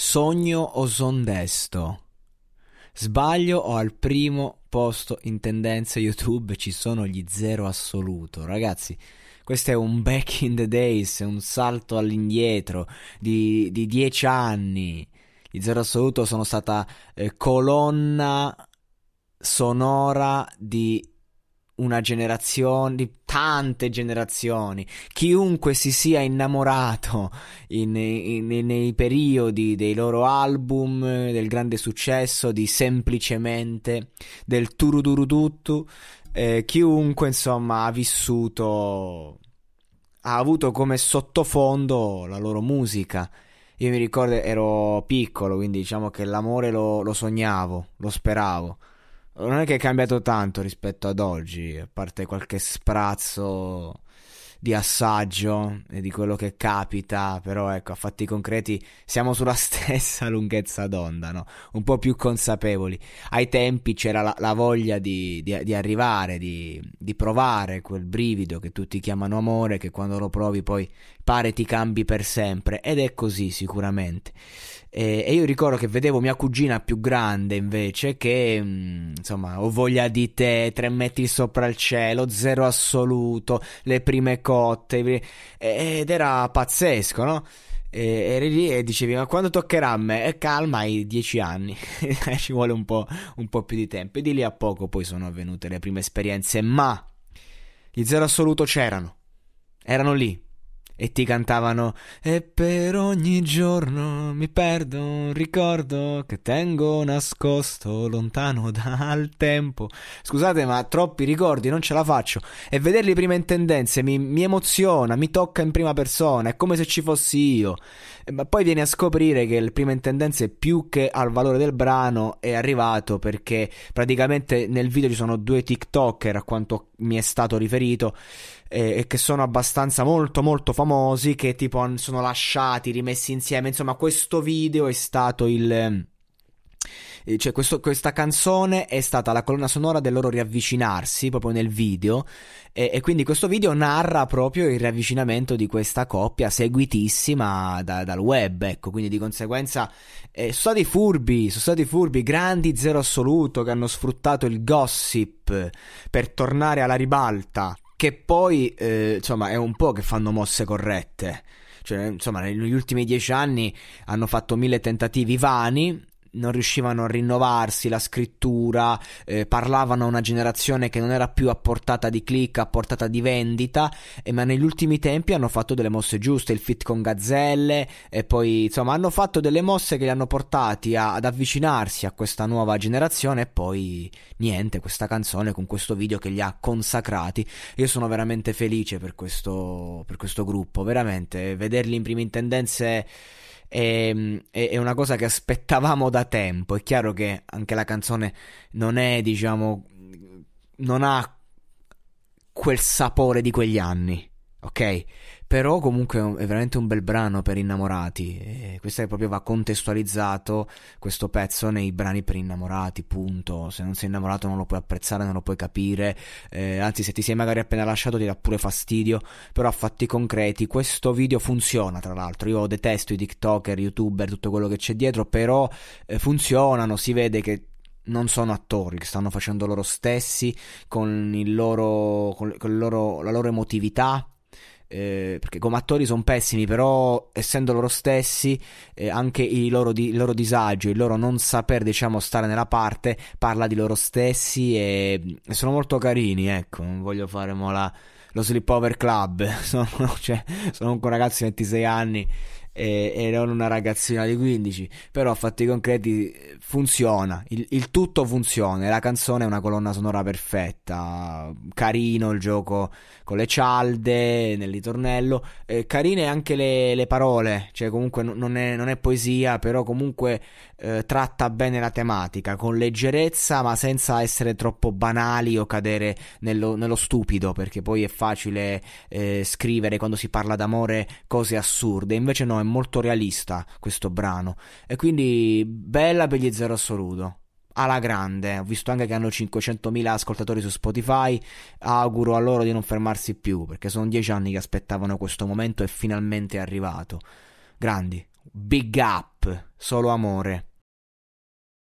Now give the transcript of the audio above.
Sogno o son desto? Sbaglio o al primo posto in tendenza YouTube ci sono gli zero assoluto? Ragazzi, questo è un back in the days, un salto all'indietro di, di dieci anni. Gli zero assoluto sono stata eh, colonna sonora di una generazione, di tante generazioni. Chiunque si sia innamorato in, in, in, nei periodi dei loro album, del grande successo, di semplicemente, del turuduruduttu, eh, chiunque insomma ha vissuto, ha avuto come sottofondo la loro musica. Io mi ricordo ero piccolo, quindi diciamo che l'amore lo, lo sognavo, lo speravo non è che è cambiato tanto rispetto ad oggi, a parte qualche sprazzo di assaggio e di quello che capita, però ecco, a fatti concreti siamo sulla stessa lunghezza d'onda, no? Un po' più consapevoli. Ai tempi c'era la, la voglia di, di, di arrivare, di, di, provare quel brivido che tutti chiamano amore, che quando lo provi poi pare ti cambi per sempre, ed è così sicuramente. E, e io ricordo che vedevo mia cugina più grande invece che mm, insomma ho voglia di te, tre metri sopra il cielo, zero assoluto, le prime cotte ed era pazzesco, no? E eri lì e dicevi ma quando toccherà a me? E calma, hai dieci anni, ci vuole un po', un po' più di tempo e di lì a poco poi sono avvenute le prime esperienze, ma gli zero assoluto c'erano, erano lì, e ti cantavano E per ogni giorno mi perdo un ricordo che tengo nascosto lontano dal tempo. Scusate, ma troppi ricordi, non ce la faccio. E vederli prima in tendenze mi, mi emoziona, mi tocca in prima persona, è come se ci fossi io. Ma poi vieni a scoprire che il prima in tendenze più che al valore del brano è arrivato perché praticamente nel video ci sono due TikToker a quanto mi è stato riferito e, che sono abbastanza molto molto famosi che tipo sono lasciati, rimessi insieme. Insomma, questo video è stato il cioè questo, questa canzone è stata la colonna sonora del loro riavvicinarsi proprio nel video. E, e, quindi questo video narra proprio il riavvicinamento di questa coppia seguitissima da, dal web ecco. Quindi di conseguenza eh, sono stati furbi sono stati furbi grandi zero assoluto che hanno sfruttato il gossip per tornare alla ribalta che poi eh, insomma è un po' che fanno mosse corrette. Cioè, insomma, negli ultimi dieci anni hanno fatto mille tentativi vani non riuscivano a rinnovarsi, la scrittura, eh, parlavano a una generazione che non era più a portata di click, a portata di vendita, eh, ma negli ultimi tempi hanno fatto delle mosse giuste, il fit con Gazzelle e poi insomma hanno fatto delle mosse che li hanno portati a, ad avvicinarsi a questa nuova generazione e poi niente, questa canzone con questo video che li ha consacrati. Io sono veramente felice per questo, per questo gruppo, veramente, vederli in prime intendenze è, è, una cosa che aspettavamo da tempo. È chiaro che anche la canzone non è, diciamo, non ha quel sapore di quegli anni, ok? Però comunque è veramente un bel brano per innamorati. E questo proprio va contestualizzato questo pezzo nei brani per innamorati, punto. Se non sei innamorato non lo puoi apprezzare, non lo puoi capire. Eh, anzi, se ti sei magari appena lasciato ti dà pure fastidio. Però a fatti concreti, questo video funziona, tra l'altro. Io detesto i TikToker, YouTuber, tutto quello che c'è dietro, però eh, funzionano, si vede che non sono attori, che stanno facendo loro stessi con, il loro, con, con loro, la loro emotività eh, perché come attori sono pessimi, però essendo loro stessi, eh, anche il loro, di, il loro, disagio, il loro non saper, diciamo, stare nella parte, parla di loro stessi e, e sono molto carini, ecco, non voglio fare mola lo Sleepover Club, sono, cioè, sono un ragazzo di 26 anni e, e non una ragazzina di 15, però a fatti concreti funziona, il, il, tutto funziona, la canzone è una colonna sonora perfetta, carino il gioco con le cialde nel ritornello, eh, carine anche le, le, parole, cioè comunque non è, non è poesia, però comunque eh, tratta bene la tematica, con leggerezza ma senza essere troppo banali o cadere nello, nello stupido, perché poi è facile eh, scrivere quando si parla d'amore cose assurde, invece no, è molto realista questo brano e quindi bella per gli zero assoluto alla grande. Ho visto anche che hanno 500.000 ascoltatori su Spotify. Auguro a loro di non fermarsi più perché sono dieci anni che aspettavano questo momento e finalmente è arrivato. Grandi, Big up, solo amore.